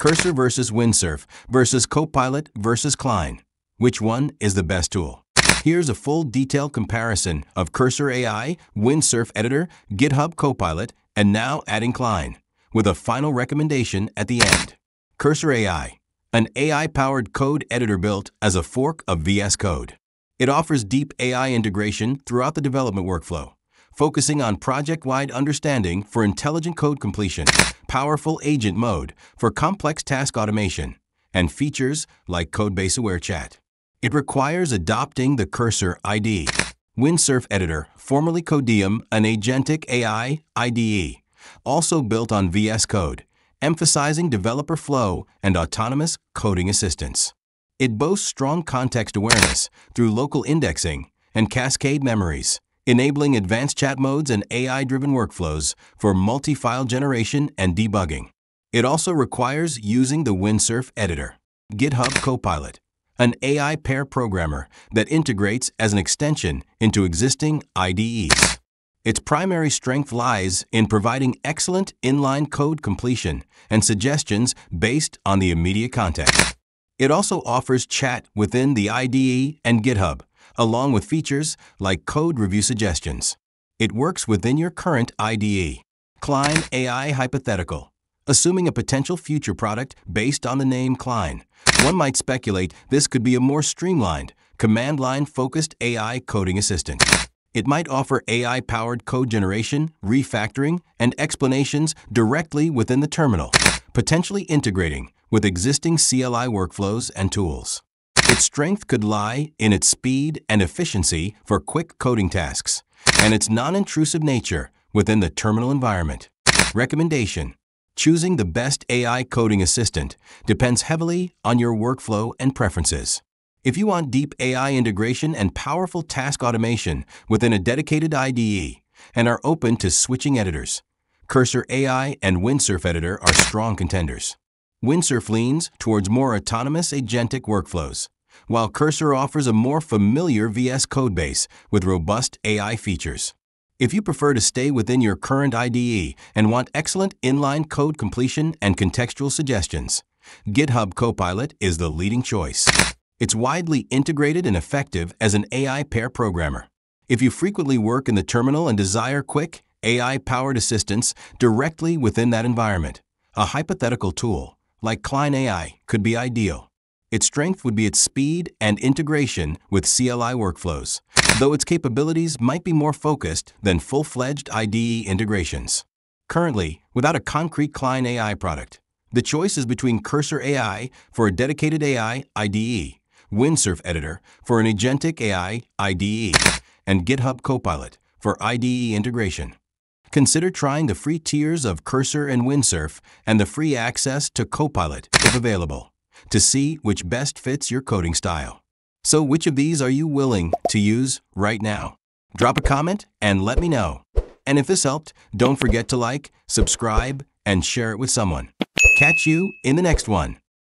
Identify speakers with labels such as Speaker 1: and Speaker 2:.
Speaker 1: Cursor versus Windsurf versus Copilot versus Cline. Which one is the best tool? Here's a full detailed comparison of Cursor AI, Windsurf Editor, GitHub Copilot, and now adding Cline, with a final recommendation at the end. Cursor AI, an AI-powered code editor built as a fork of VS Code. It offers deep AI integration throughout the development workflow, focusing on project-wide understanding for intelligent code completion, powerful agent mode for complex task automation, and features like Codebase Aware Chat. It requires adopting the Cursor IDE. Windsurf Editor, formerly Codeium, an agentic AI IDE, also built on VS Code, emphasizing developer flow and autonomous coding assistance. It boasts strong context awareness through local indexing and cascade memories, enabling advanced chat modes and AI-driven workflows for multi-file generation and debugging. It also requires using the Windsurf Editor, GitHub Copilot, an AI pair programmer that integrates as an extension into existing IDEs. Its primary strength lies in providing excellent inline code completion and suggestions based on the immediate context. It also offers chat within the IDE and GitHub, along with features like code review suggestions. It works within your current IDE. Cline AI Hypothetical Assuming a potential future product based on the name Cline, one might speculate this could be a more streamlined, command line focused AI coding assistant. It might offer AI powered code generation, refactoring, and explanations directly within the terminal, potentially integrating with existing CLI workflows and tools. Its strength could lie in its speed and efficiency for quick coding tasks, and its non intrusive nature within the terminal environment. Recommendation Choosing the best AI coding assistant depends heavily on your workflow and preferences. If you want deep AI integration and powerful task automation within a dedicated IDE and are open to switching editors, Cursor AI and Windsurf Editor are strong contenders. Windsurf leans towards more autonomous agentic workflows, while Cursor offers a more familiar VS codebase with robust AI features. If you prefer to stay within your current IDE and want excellent inline code completion and contextual suggestions, GitHub Copilot is the leading choice. It's widely integrated and effective as an AI pair programmer. If you frequently work in the terminal and desire quick, AI-powered assistance directly within that environment, a hypothetical tool like Cline AI could be ideal. Its strength would be its speed and integration with CLI workflows, though its capabilities might be more focused than full-fledged IDE integrations. Currently, without a concrete Cline AI product, the choice is between Cursor AI for a dedicated AI IDE, Windsurf Editor for an agentic AI IDE, and GitHub Copilot for IDE integration. Consider trying the free tiers of Cursor and Windsurf and the free access to Copilot if available to see which best fits your coding style. So which of these are you willing to use right now? Drop a comment and let me know. And if this helped, don't forget to like, subscribe, and share it with someone. Catch you in the next one.